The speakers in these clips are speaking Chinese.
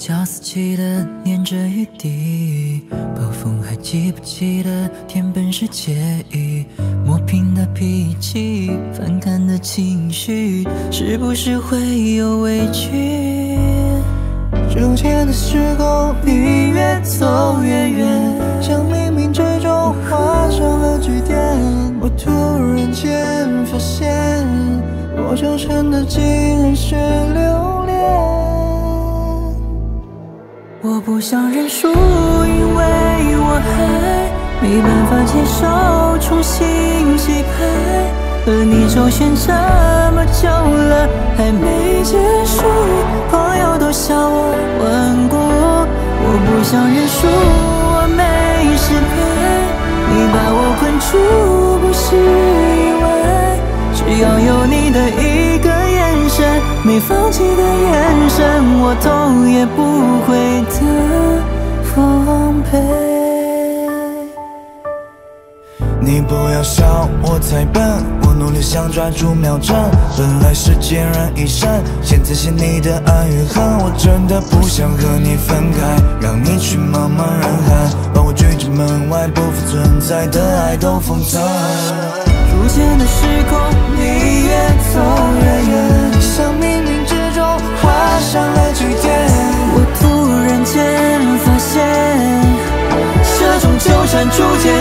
叫死气的念着雨滴，暴风还记不记得天本是惬意，磨平的脾气，反感的情绪，是不是会有委屈？中间的时空，你越走越远，像冥冥之中画上了句点。我突然间发现，我纠缠的竟然是留恋。我不想认输，因为我还没办法接受重新洗牌。和你周旋这么久了，还没结束，朋友都笑我顽固。我不想认输，我没失败，你把我困住不是意外。只要有你的一，放弃的眼神，我头也不回的奉陪。你不要笑我太笨，我努力想抓住秒针。本来是孑然一身，现在是你的爱与恨。我真的不想和你分开，让你去茫茫人海，把我拒之门外，不复存在的爱都封存。逐渐的时空，逐渐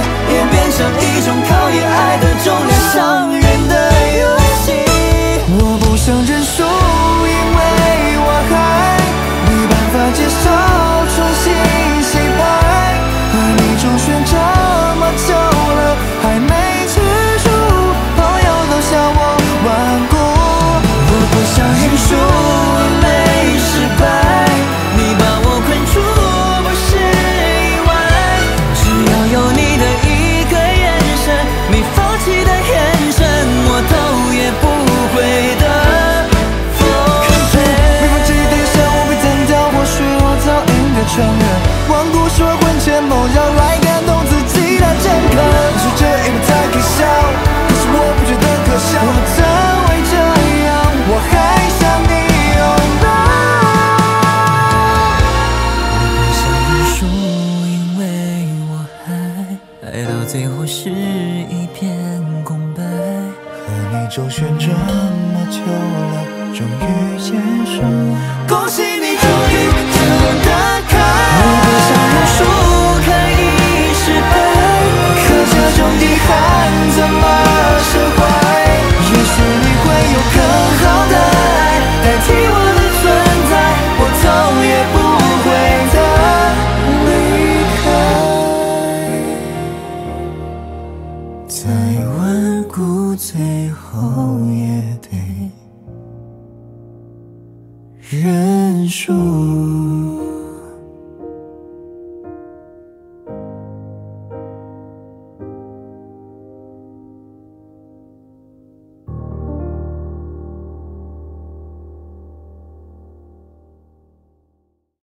承认，顽固是我魂牵梦绕来感动自己的诚恳。你说这一幕太可笑，可是我不觉得可笑。我不曾为这样，我还想你拥抱。不想认输，因为我还爱到最后是一片空白。和你周旋这么久了，终于结束。恭喜也得认输。